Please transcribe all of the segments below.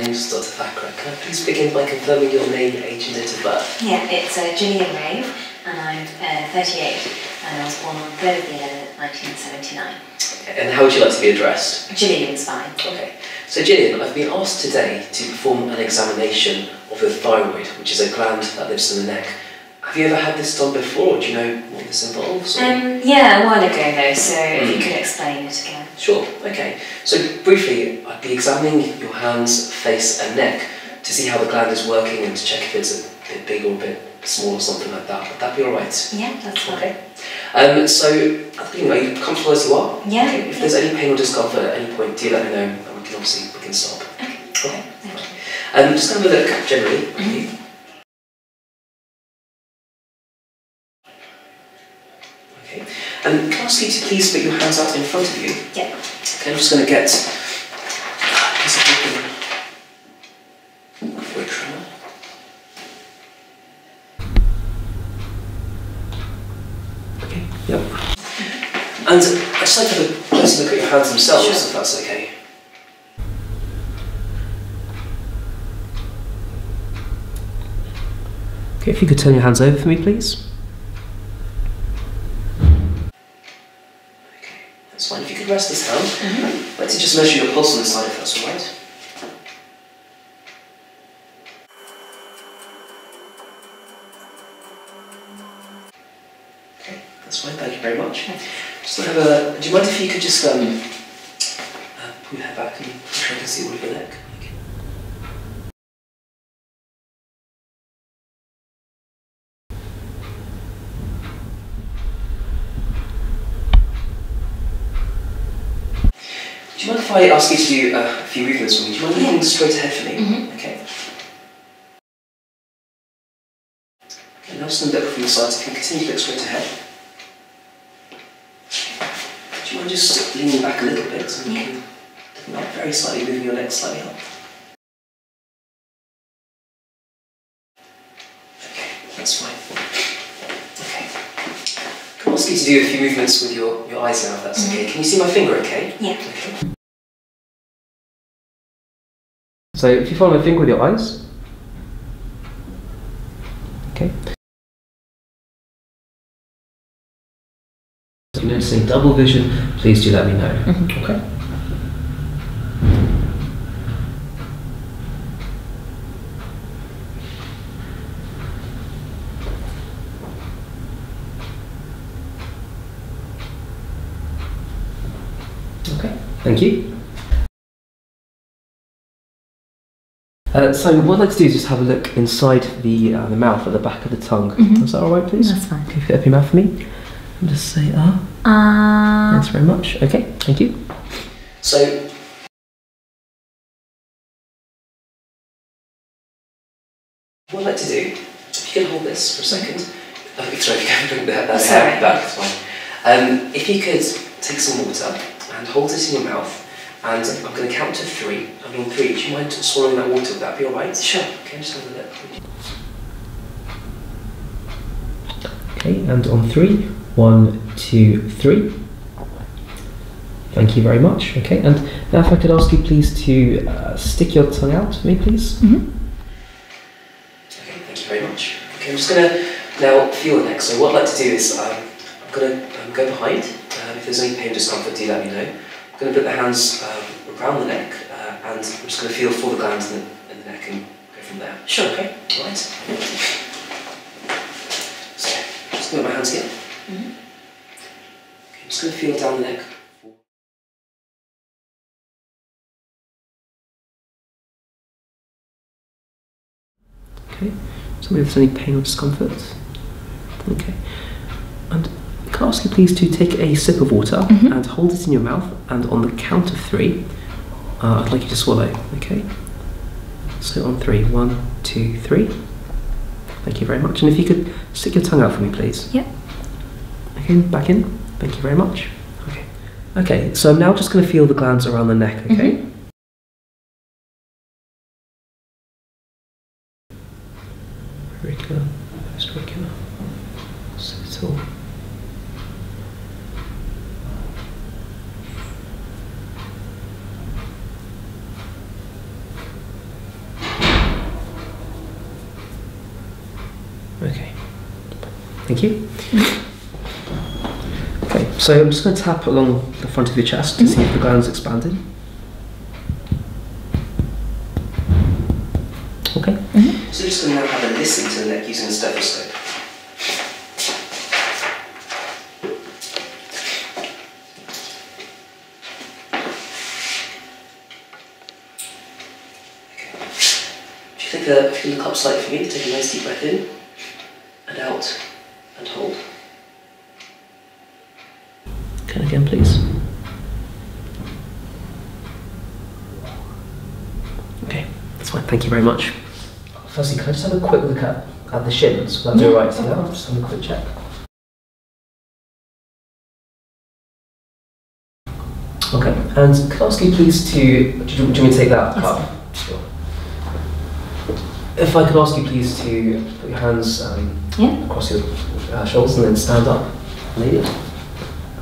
name's Dr. Thakra. Can I please begin by confirming your name, age, and date of birth? Yeah, it's uh, Gillian Rave, and I'm uh, 38, and I was born on 3rd of the 11th, 1979. And how would you like to be addressed? Gillian's fine. Okay. So, Gillian, I've been asked today to perform an examination of your thyroid, which is a gland that lives in the neck. Have you ever had this done before? Do you know what this involves? Um, yeah, a while ago though, so if you Mm. could explain it again. Sure, okay. So briefly, I'd be examining your hands, face and neck to see how the gland is working and to check if it's a bit big or a bit small or something like that. Would that be alright? Yeah, that's fine. Okay. Um, so, the beginning, are you comfortable as you are? Yeah, Okay. If there's any pain or discomfort at any point, do let me know and we can obviously we can stop. Okay. Okay. You. Um, just have a look generally. Mhm. Okay. And can I ask you to please put your hands out in front of you? Yeah. Okay, I'm just going to get a piece of paper for tremor. Okay, yep. And I'd just like to have a closer look at your hands themselves, Sure. if that's okay. Okay, if you could turn your hands over for me, please. That's fine. If you could rest this hand. I'd like to just measure your pulse on this side if that's alright. Okay, that's fine, thank you very much. Just to have a. Do you mind if you could just um, uh, pull your head back and try to see all of your neck? Do you mind if I ask you to do uh, a few movements for me? Do you mind Yeah. straight ahead for me? Mhm. Okay. Okay, now just look from the sides. If you can continue to look straight ahead. Do you mind just leaning back a little bit? And Yeah. looking, looking up very slightly, moving your legs slightly up. Okay, that's fine. Okay. Can I ask you to do a few movements with your, your eyes now, if that's okay? Can you see my finger okay? Yeah. Okay. So if you follow my finger with your eyes. Okay. If you're noticing double vision, please do let me know. Mm-hmm. Okay. Okay, thank you. Uh, so what I'd like to do is just have a look inside the uh, the mouth at the back of the tongue. Mhm. Is that all right, please? That's fine. Can you open your mouth for me? And just say ah. Uh, Thanks very much. Okay, thank you. So. What I'd like to do, if you can hold this for a second. Oh, sorry, if you can bring that, that Sorry. hair back, it's fine. Um, if you could take some water and hold it in your mouth, and I'm going to count to three. And on three, do you mind swallowing that water? Would that be alright? Sure. Okay, just have a look. Okay, and on three, one, two, three. Thank you very much. Okay, and now if I could ask you please to uh, stick your tongue out for me, please. Mhm. Okay, thank you very much. Okay, I'm just going to now feel the neck. So what I'd like to do is um, I'm going to um, go behind. Uh, if there's any pain or discomfort, do let me know. I'm going to put the hands um, around the neck uh, and I'm just going to feel for the glands in the, in the neck and go from there. Sure, okay. All right. So, just going to put my hands here. Mhm. Okay, I'm just going to feel down the neck. Okay, so if there's any pain or discomfort. Okay, and can I ask you please to take a sip of water Mhm. and hold it in your mouth, and on the count of three, uh, I'd like you to swallow. Okay. So on three, one, two, three. Thank you very much. And if you could stick your tongue out for me, please. Yep. Okay, back in. Thank you very much. Okay. Okay, so I'm now just going to feel the glands around the neck. Okay. Mhm. Regular, post regular, subtle. Thank you. Okay, so I'm just going to tap along the front of your chest to see if the gland's expanded. Okay. So just going to now have a listen to the neck using a stethoscope. Okay. If you, take a, uh, if you look up slightly for me, take a nice deep breath in and out and hold. Okay, again, please. Okay, that's fine. Thank you very much. Firstly, can I just have a quick look at, at the shins? Would that be Yeah, alright? of Yeah, course. just have a quick check. Okay, and could I ask you please to, do you, do you want me to take that Yes. up? Sure. If I could ask you please to put your hands um, Yeah. across your uh, shoulders and then stand up. Maybe.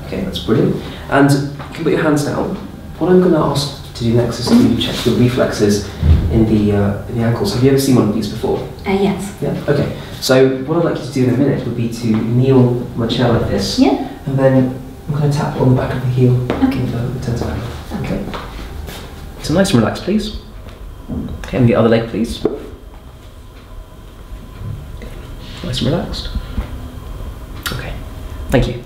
Okay, that's brilliant. And you can put your hands down. What I'm going to ask to do next is to check your reflexes in the uh, in the ankles. Have you ever seen one of these before? Uh, yes. Yeah. Okay. So what I'd like you to do in a minute would be to kneel on chair like this, Yeah. and then I'm going to tap on the back of the heel. Okay. And, uh, turn to back. Okay. So nice and relaxed, please. Okay, and the other leg, please. Nice and relaxed. Okay. Thank you.